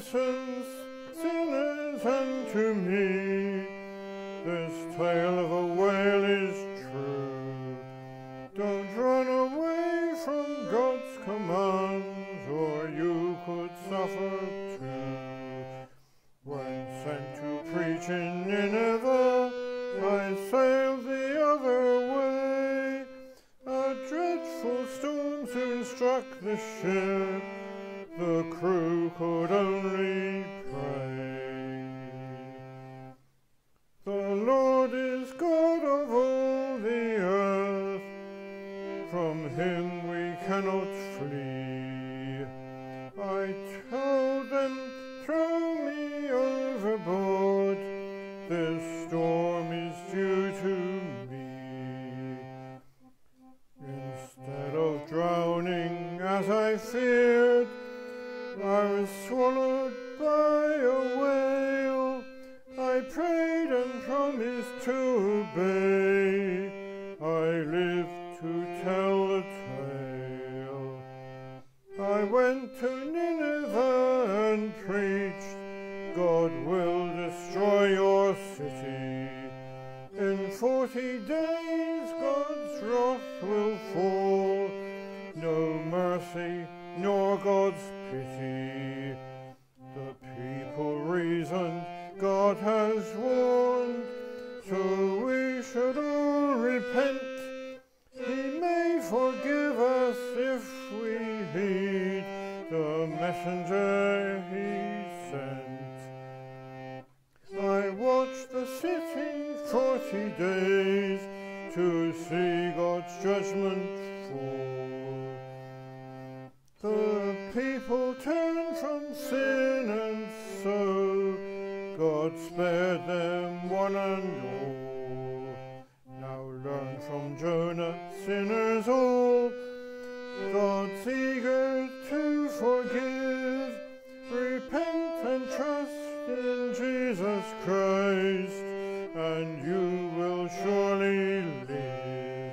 innocence, sinners unto me. This tale of a whale is true. Don't run away from God's commands, or you could suffer too. When sent to preach in Nineveh, I sailed the other way. A dreadful storm soon struck the ship the crew could only pray. The Lord is God of all the earth, from him we cannot flee. I told them, throw me overboard, this storm is due to to obey. I lived to tell the tale. I went to Nineveh and preached, God will destroy your city. In forty days God's wrath will fall, no mercy nor God's pity. The people reasoned, God has warned, so we should all repent. He may forgive us if we heed the messenger he sent. I watched the city forty days to see God's judgment fall. The people turned from sin and so God spared them one and all. Now learn from Jonah, sinners all, God's eager to forgive. Repent and trust in Jesus Christ, and you will surely live.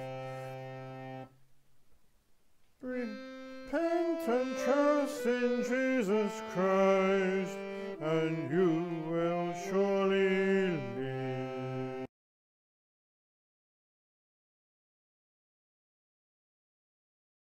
Repent and trust in Jesus Christ,